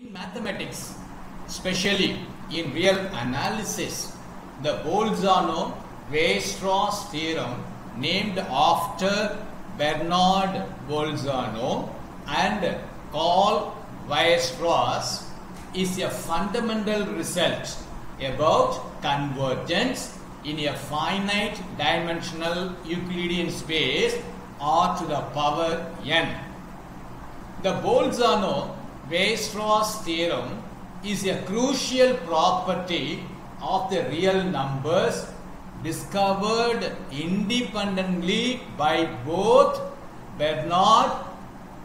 In mathematics, especially in real analysis, the Bolzano-Weierstrass theorem named after Bernard Bolzano and Karl Weierstrass is a fundamental result about convergence in a finite dimensional Euclidean space R to the power n. The Bolzano-Weierstrass theorem is a crucial property of the real numbers discovered independently by both Bernard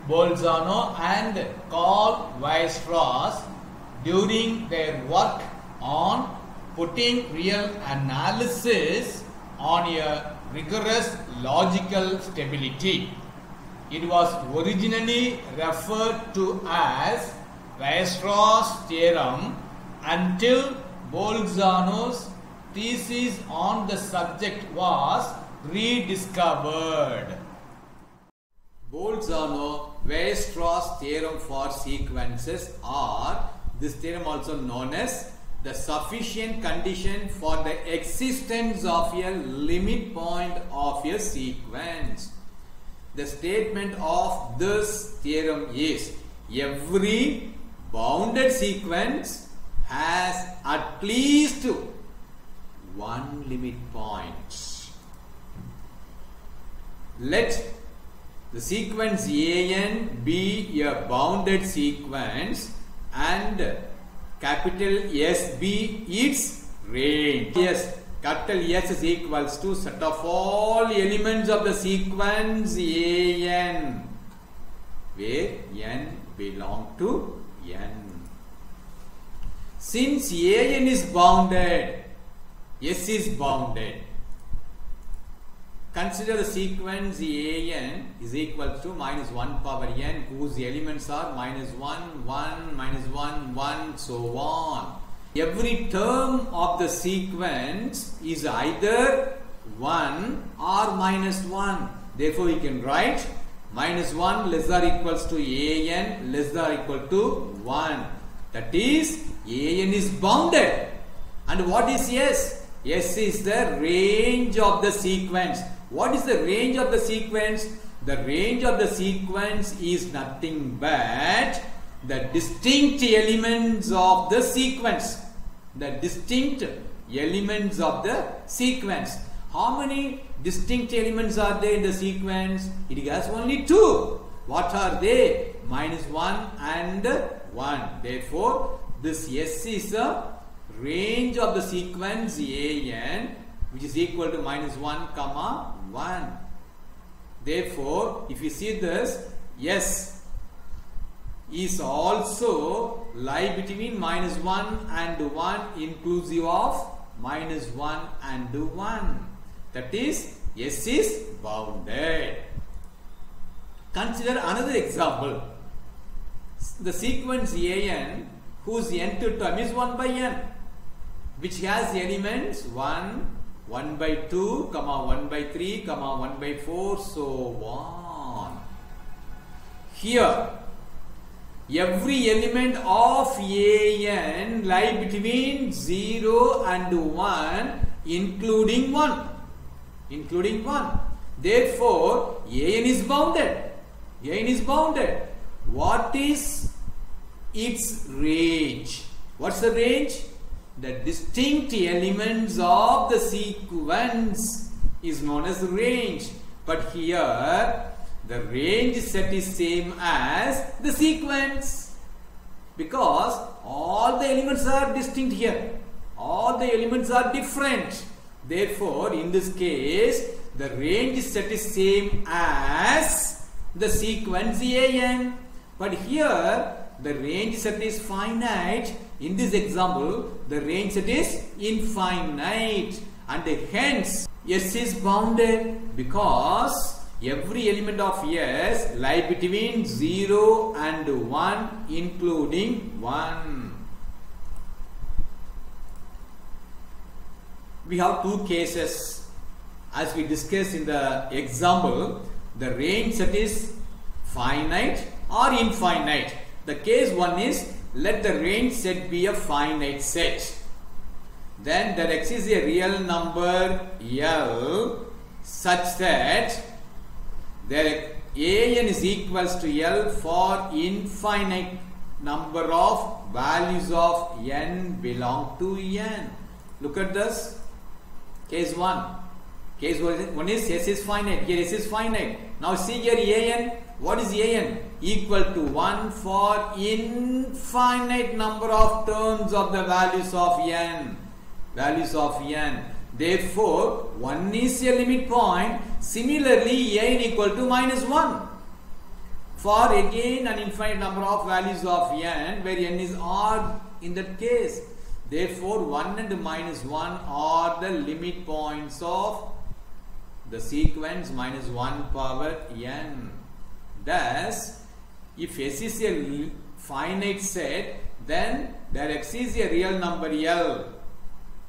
Bolzano and Karl Weierstrass during their work on putting real analysis on a rigorous logical stability. It was originally referred to as Weierstrass theorem until Bolzano's thesis on the subject was rediscovered. Bolzano-Weierstrass theorem for sequences are this theorem also known as the sufficient condition for the existence of a limit point of a sequence. The statement of this theorem is every bounded sequence has at least one limit point. Let the sequence an be a bounded sequence and capital S be its range. Yes, capital S is equals to set of all elements of the sequence an where n belong to n. Since an is bounded, S is bounded. Consider the sequence an is equal to minus 1 power n whose elements are minus 1, 1, minus 1, 1, so on. Every term of the sequence is either 1 or minus 1. Therefore, you can write minus 1 less or equals to an less than or equal to 1. That is, an is bounded. And what is S? S is the range of the sequence. What is the range of the sequence? The range of the sequence is nothing but the distinct elements of the sequence. The distinct elements of the sequence. How many distinct elements are there in the sequence? It has only two. What are they? Minus 1 and 1. Therefore, this S is a range of the sequence an which is equal to minus 1 comma 1. Therefore, if you see this, S is also lie between minus 1 and 1 inclusive of minus 1 and 1. That is, S is bounded. Consider another example. The sequence an whose nth term is 1 by n which has elements 1, 1 by 2, comma 1 by 3, comma 1 by 4, so on. Here, every element of an lie between 0 and 1 including 1. Including 1. Therefore, an is bounded. an is bounded. What is its range? What's the range? the distinct elements of the sequence is known as range. But here, the range set is same as the sequence. Because all the elements are distinct here. All the elements are different. Therefore, in this case, the range set is same as the sequence an. But here, the range set is finite. In this example, the range set is infinite and hence S is bounded because every element of S lie between 0 and 1 including 1. We have two cases as we discussed in the example the range set is finite or infinite the case one is let the range set be a finite set. Then there exists a real number L such that there an is equals to L for infinite number of values of n belong to n. Look at this. Case 1. Case 1 is S is finite. Here S is finite. Now see here an. What is an? Equal to 1 for infinite number of terms of the values of n. Values of n. Therefore, 1 is a limit point. Similarly, n equal to minus 1. For again an infinite number of values of n where n is odd in that case. Therefore, 1 and minus 1 are the limit points of the sequence minus 1 power n. Thus, if S is a finite set, then there exists a real number L.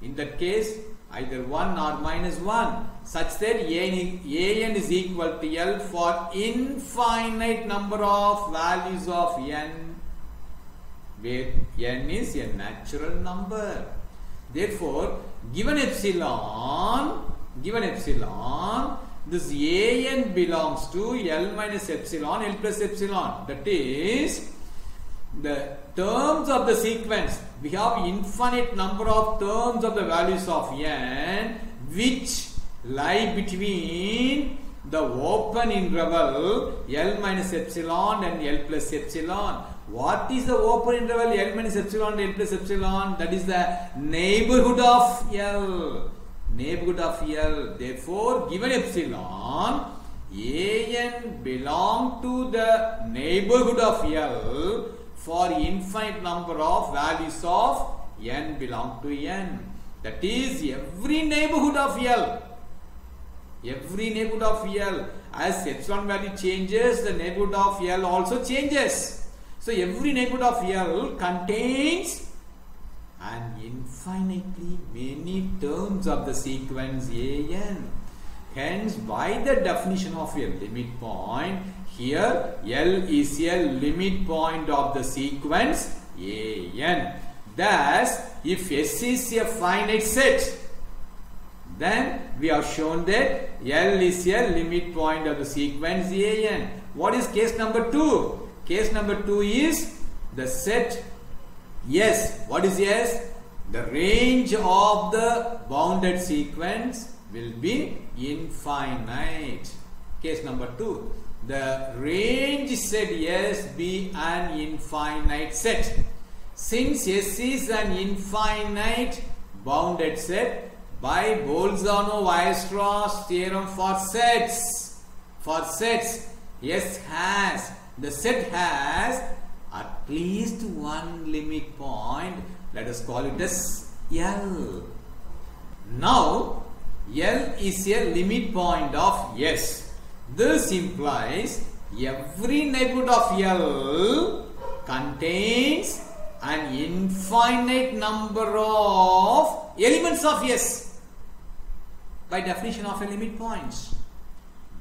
In that case, either 1 or minus 1 such that an is equal to L for infinite number of values of n where n is a natural number. Therefore, given epsilon, given epsilon, this an belongs to L minus epsilon, L plus epsilon. That is, the terms of the sequence, we have infinite number of terms of the values of n which lie between the open interval L minus epsilon and L plus epsilon. What is the open interval L minus epsilon and L plus epsilon? That is the neighborhood of L. Neighborhood of L. Therefore, given epsilon, an belong to the neighborhood of L for infinite number of values of n belong to n. That is every neighborhood of L. Every neighborhood of L. As epsilon value changes, the neighborhood of L also changes. So every neighborhood of L contains an infinitely many terms of the sequence an. Hence, by the definition of a limit point, here L is a limit point of the sequence an. Thus, if S is a finite set, then we have shown that L is a limit point of the sequence an. What is case number 2? Case number 2 is the set yes. What is yes? The range of the bounded sequence will be infinite. Case number 2. The range set yes be an infinite set. Since S is an infinite bounded set, by Bolzano-Weierstrass theorem for sets. For sets, S has, the set has at least one limit point. Let us call it as L. Now, L is a limit point of S. This implies every neighborhood of L contains an infinite number of elements of S by definition of a limit points.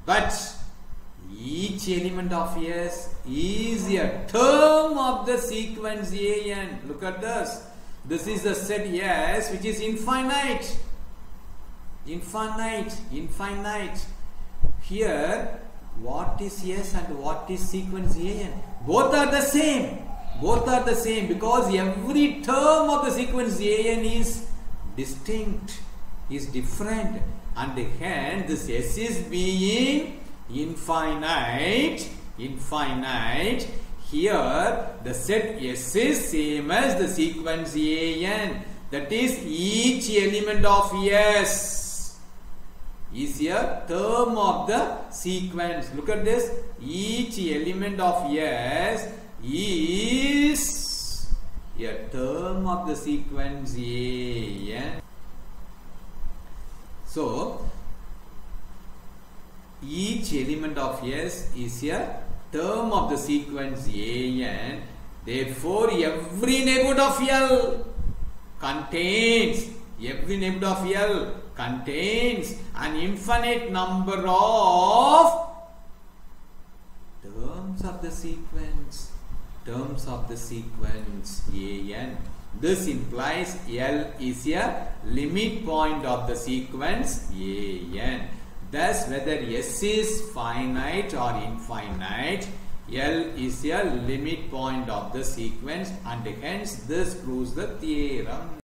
But each element of S is a term of the sequence AN. Look at this. This is the set S which is infinite. Infinite, infinite. Here, what is S and what is sequence AN? Both are the same. Both are the same because every term of the sequence AN is distinct, is different and hence this S is being infinite, infinite. Here the set S is same as the sequence AN. That is each element of S is a term of the sequence. Look at this. Each element of S is a term of the sequence AN. So, each element of S is a term of the sequence AN. Therefore, every neighborhood of L contains, every neighborhood of L contains an infinite number of terms of the sequence. terms of the sequence an. This implies L is a limit point of the sequence an. Thus, whether S is finite or infinite, L is a limit point of the sequence and hence this proves the theorem.